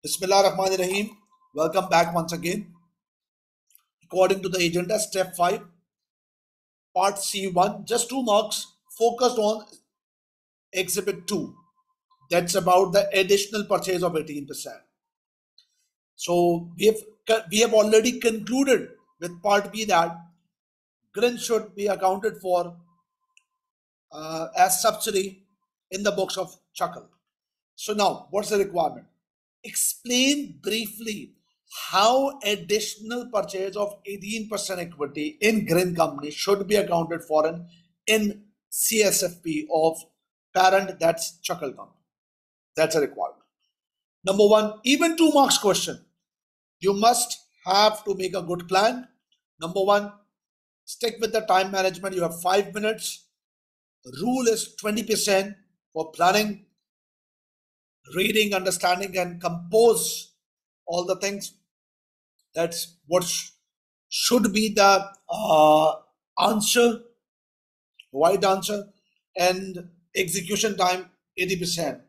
Bismillah Rahman Rahim. Welcome back once again. According to the agenda, step 5, part C1, just two marks focused on exhibit 2. That's about the additional purchase of 18%. So we have we have already concluded with part B that Grin should be accounted for uh, as subsidy in the books of Chuckle. So now, what's the requirement? Explain briefly how additional purchase of 18% equity in Grin Company should be accounted for in, in CSFP of parent that's Chuckle Company. That's a requirement. Number one, even two marks question. You must have to make a good plan. Number one, stick with the time management. You have five minutes. Rule is 20% for planning reading, understanding, and compose all the things. That's what sh should be the uh, answer, right answer, and execution time 80%.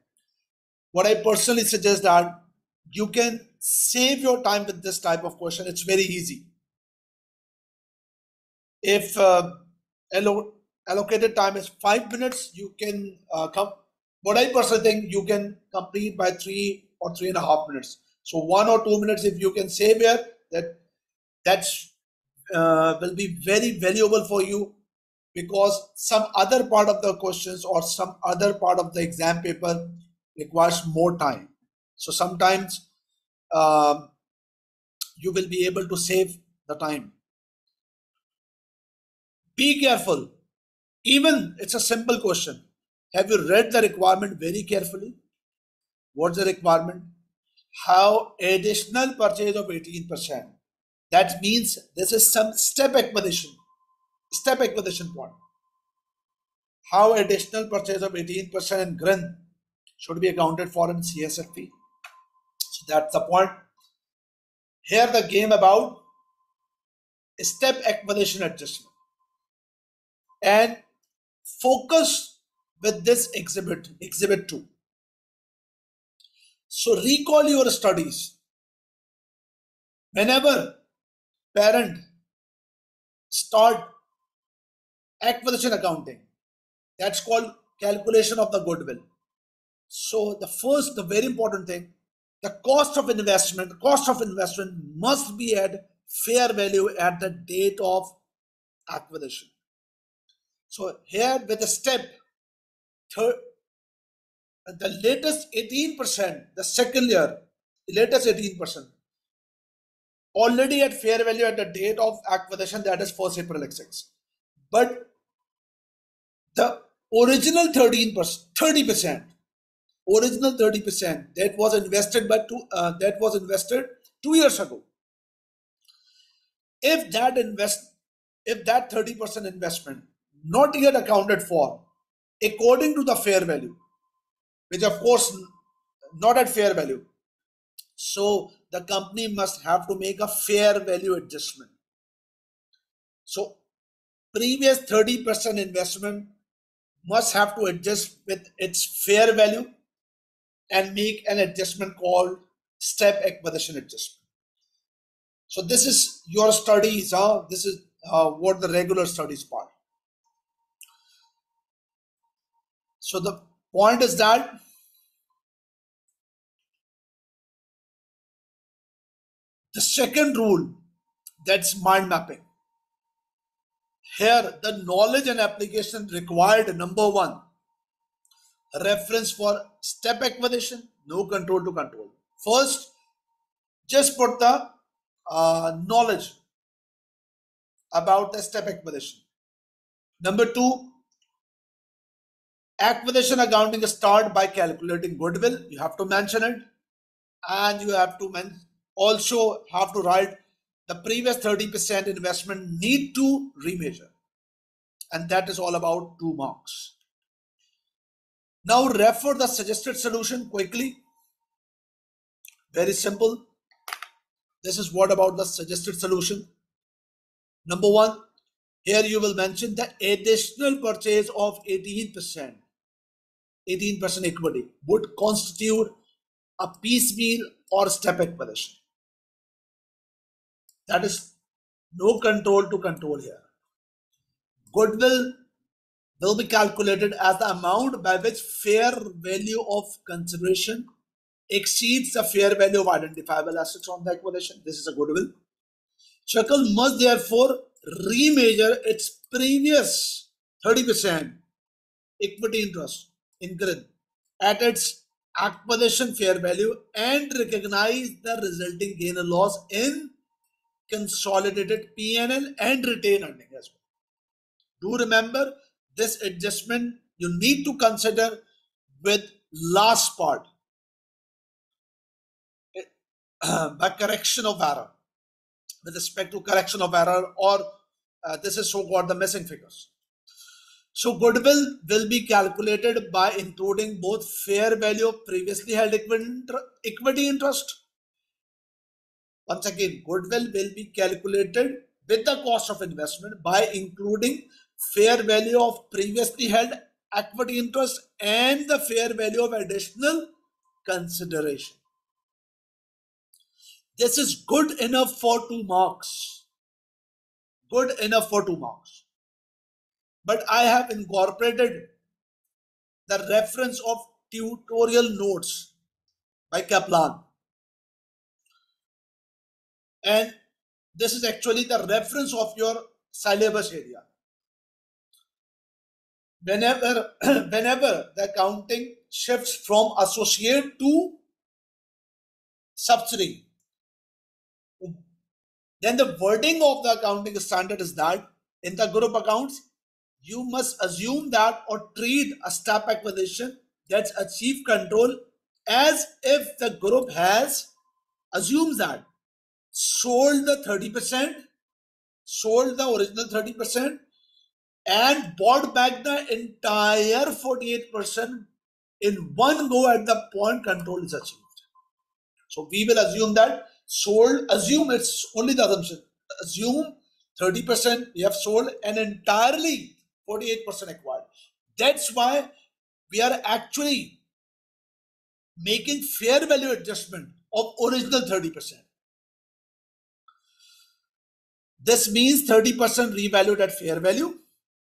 What I personally suggest that you can save your time with this type of question. It's very easy. If uh, allo allocated time is five minutes, you can uh, come what I personally think you can complete by three or three and a half minutes. So one or two minutes, if you can save here, that that's uh, will be very valuable for you because some other part of the questions or some other part of the exam paper requires more time. So sometimes um, you will be able to save the time. Be careful. Even it's a simple question have you read the requirement very carefully? What's the requirement? How additional purchase of 18%. That means this is some step acquisition. Step acquisition point. How additional purchase of 18% in Grin should be accounted for in CSFP. So that's the point. Here the game about step acquisition adjustment. And focus with this exhibit, exhibit 2. So recall your studies. Whenever parent start acquisition accounting, that's called calculation of the goodwill. So the first, the very important thing, the cost of investment, cost of investment must be at fair value at the date of acquisition. So here with a step third, the latest 18%, the second year, the latest 18%, already at fair value at the date of acquisition, that is 1st April X6. But the original 13%, 30%, original 30% that was invested by two, uh, that was invested two years ago. If that invest, if that 30% investment not yet accounted for according to the fair value, which of course not at fair value. So the company must have to make a fair value adjustment. So previous 30% investment must have to adjust with its fair value and make an adjustment called step acquisition adjustment. So this is your studies. Huh? This is uh, what the regular studies part. So the point is that the second rule that's mind mapping. Here, the knowledge and application required number one, reference for step acquisition, no control to control. First, just put the uh, knowledge about the step acquisition. Number two, acquisition accounting is start by calculating goodwill. You have to mention it. And you have to also have to write the previous 30% investment need to remeasure. And that is all about two marks. Now refer the suggested solution quickly. Very simple. This is what about the suggested solution. Number one here you will mention the additional purchase of 18% 18% equity would constitute a piecemeal or step acquisition. That is no control to control here. Goodwill will be calculated as the amount by which fair value of consideration exceeds the fair value of identifiable assets on the acquisition. This is a goodwill. Chuckle must therefore remeasure its previous 30% equity interest in at its acquisition fair value and recognize the resulting gain or loss in consolidated PNL and retained earning as well. Do remember this adjustment you need to consider with last part by correction of error with respect to correction of error or uh, this is so called the missing figures. So goodwill will be calculated by including both fair value of previously held equity interest. Once again, goodwill will be calculated with the cost of investment by including fair value of previously held equity interest and the fair value of additional consideration. This is good enough for two marks. Good enough for two marks. But I have incorporated the reference of tutorial notes by Kaplan. And this is actually the reference of your syllabus area. Whenever, whenever the accounting shifts from associate to subsidiary, then the wording of the accounting standard is that in the group accounts, you must assume that or treat a step acquisition that's achieve control as if the group has assumes that. Sold the 30%, sold the original 30%, and bought back the entire 48% in one go at the point control is achieved. So we will assume that. Sold, assume it's only the assumption, assume 30% we have sold and entirely 48% acquired. That's why we are actually making fair value adjustment of original 30%. This means 30% revalued at fair value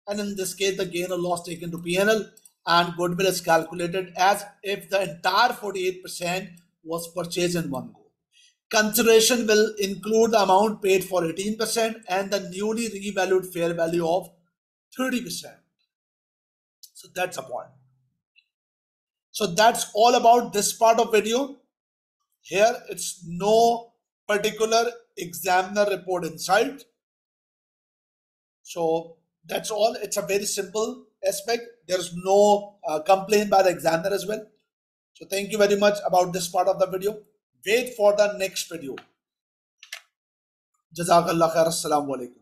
and in this case the gain or loss taken to PNL and goodwill is calculated as if the entire 48% was purchased in one go. Consideration will include the amount paid for 18% and the newly revalued fair value of 30%. So that's a point. So that's all about this part of video. Here it's no particular examiner report inside. So that's all. It's a very simple aspect. There's no uh, complaint by the examiner as well. So thank you very much about this part of the video wait for the next video. Jazakallah khair. Assalamu alaikum.